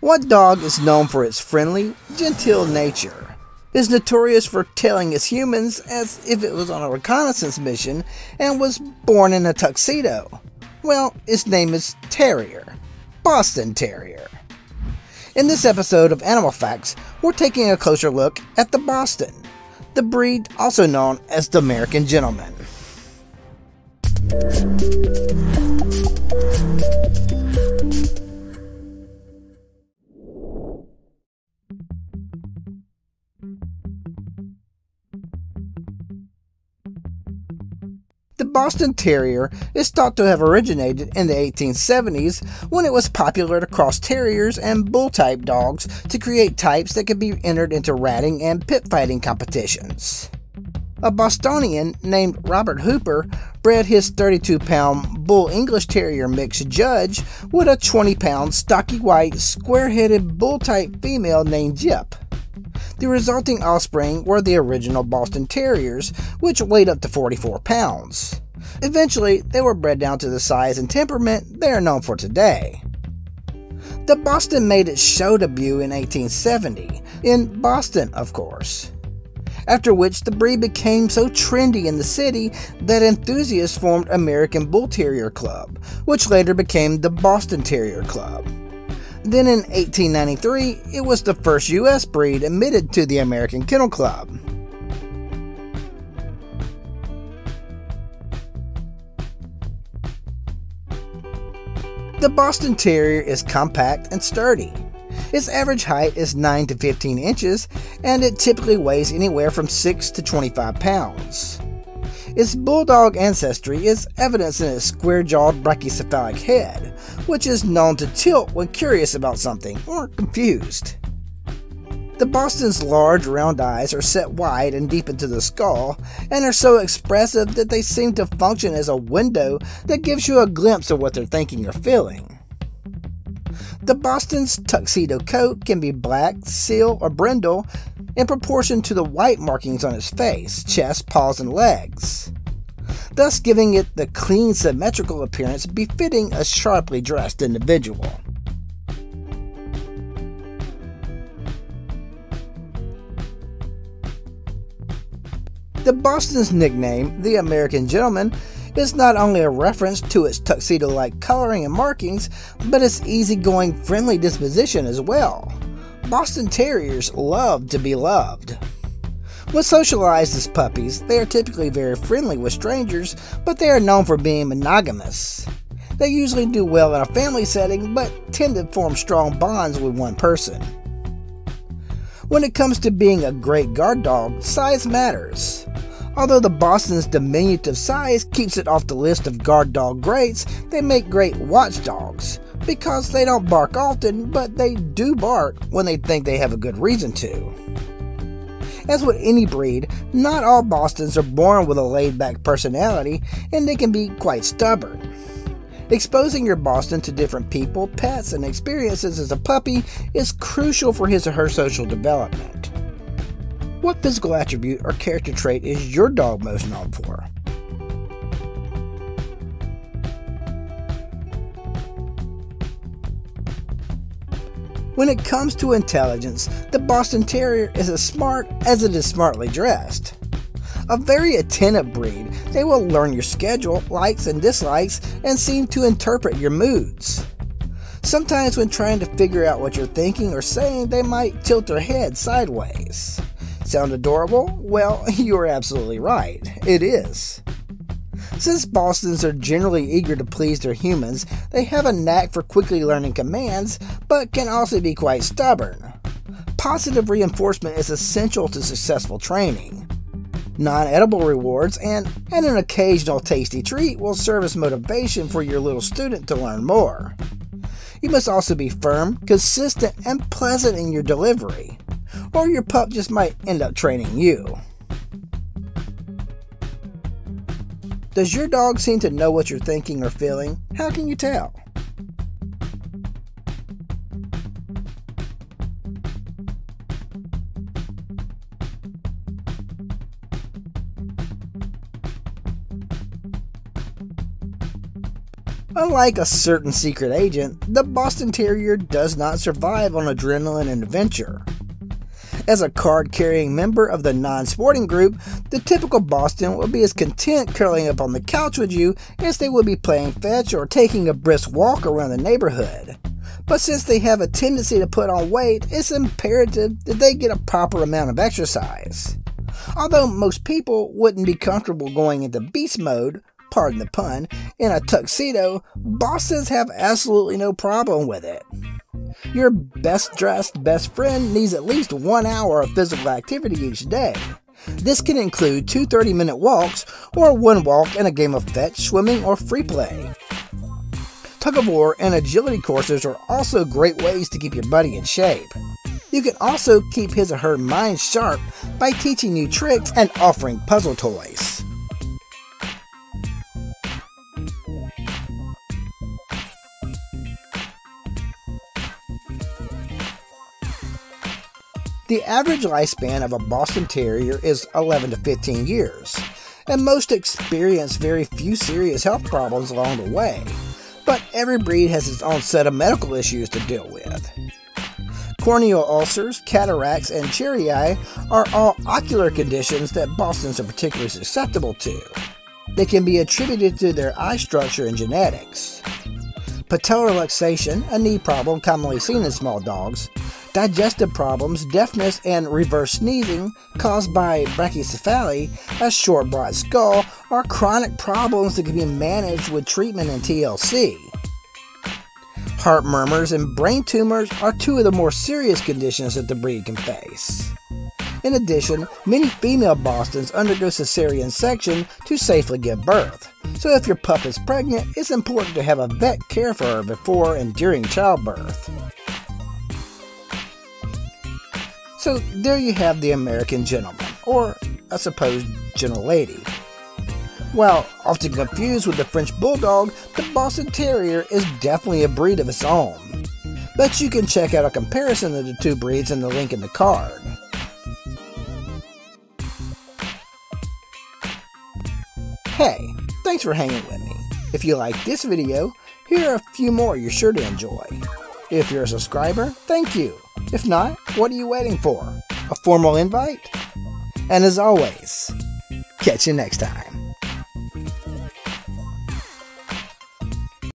What dog is known for its friendly, genteel nature? Is notorious for tailing its humans as if it was on a reconnaissance mission and was born in a tuxedo? Well, its name is Terrier. Boston Terrier. In this episode of Animal Facts, we're taking a closer look at the Boston, the breed also known as the American Gentleman. Boston Terrier is thought to have originated in the 1870s when it was popular to cross terriers and bull type dogs to create types that could be entered into ratting and pit fighting competitions. A Bostonian named Robert Hooper bred his 32 pound Bull English Terrier mix Judge with a 20 pound stocky white square headed bull type female named Jip. The resulting offspring were the original Boston Terriers, which weighed up to 44 pounds. Eventually, they were bred down to the size and temperament they are known for today. The Boston made its show debut in 1870, in Boston, of course. After which, the breed became so trendy in the city that enthusiasts formed American Bull Terrier Club, which later became the Boston Terrier Club. Then in 1893, it was the first U.S. breed admitted to the American Kennel Club. The Boston Terrier is compact and sturdy. Its average height is 9 to 15 inches, and it typically weighs anywhere from 6 to 25 pounds. Its bulldog ancestry is evidenced in its square jawed brachycephalic head, which is known to tilt when curious about something or confused. The Boston's large round eyes are set wide and deep into the skull and are so expressive that they seem to function as a window that gives you a glimpse of what they're thinking or feeling. The Boston's tuxedo coat can be black, seal, or brindle in proportion to the white markings on its face, chest, paws, and legs, thus giving it the clean, symmetrical appearance befitting a sharply dressed individual. The Boston's nickname, the American Gentleman, is not only a reference to its tuxedo like coloring and markings, but its easygoing, friendly disposition as well. Boston Terriers love to be loved. When socialized as puppies, they are typically very friendly with strangers, but they are known for being monogamous. They usually do well in a family setting, but tend to form strong bonds with one person. When it comes to being a great guard dog, size matters. Although the Boston's diminutive size keeps it off the list of guard dog greats, they make great watchdogs because they don't bark often, but they do bark when they think they have a good reason to. As with any breed, not all Bostons are born with a laid back personality and they can be quite stubborn. Exposing your Boston to different people, pets, and experiences as a puppy is crucial for his or her social development. What physical attribute or character trait is your dog most known for? When it comes to intelligence, the Boston Terrier is as smart as it is smartly dressed. A very attentive breed, they will learn your schedule, likes and dislikes, and seem to interpret your moods. Sometimes, when trying to figure out what you're thinking or saying, they might tilt their head sideways. Sound adorable? Well, you're absolutely right. It is. Since Bostons are generally eager to please their humans, they have a knack for quickly learning commands, but can also be quite stubborn. Positive reinforcement is essential to successful training. Non edible rewards and, and an occasional tasty treat will serve as motivation for your little student to learn more. You must also be firm, consistent, and pleasant in your delivery or your pup just might end up training you. Does your dog seem to know what you're thinking or feeling? How can you tell? Unlike a certain secret agent, the Boston Terrier does not survive on adrenaline and adventure. As a card carrying member of the non sporting group, the typical Boston will be as content curling up on the couch with you as they would be playing fetch or taking a brisk walk around the neighborhood. But since they have a tendency to put on weight, it's imperative that they get a proper amount of exercise. Although most people wouldn't be comfortable going into beast mode, pardon the pun, in a tuxedo, Bostons have absolutely no problem with it. Your best dressed best friend needs at least one hour of physical activity each day. This can include two 30 minute walks or one walk and a game of fetch, swimming, or free play. Tug of war and agility courses are also great ways to keep your buddy in shape. You can also keep his or her mind sharp by teaching new tricks and offering puzzle toys. The average lifespan of a Boston Terrier is 11 to 15 years, and most experience very few serious health problems along the way. But every breed has its own set of medical issues to deal with. Corneal ulcers, cataracts, and cherry eye are all ocular conditions that Bostons are particularly susceptible to. They can be attributed to their eye structure and genetics. Patellar luxation, a knee problem commonly seen in small dogs, digestive problems, deafness, and reverse sneezing caused by brachycephaly, a short, broad skull, are chronic problems that can be managed with treatment and TLC. Heart murmurs and brain tumors are two of the more serious conditions that the breed can face. In addition, many female Bostons undergo cesarean section to safely give birth. So if your pup is pregnant, it's important to have a vet care for her before and during childbirth. So there you have the American gentleman, or I suppose gentle lady. While often confused with the French Bulldog, the Boston Terrier is definitely a breed of its own. But you can check out a comparison of the two breeds in the link in the card. Hey, thanks for hanging with me. If you like this video, here are a few more you're sure to enjoy. If you're a subscriber, thank you. If not, what are you waiting for? A formal invite? And as always, catch you next time.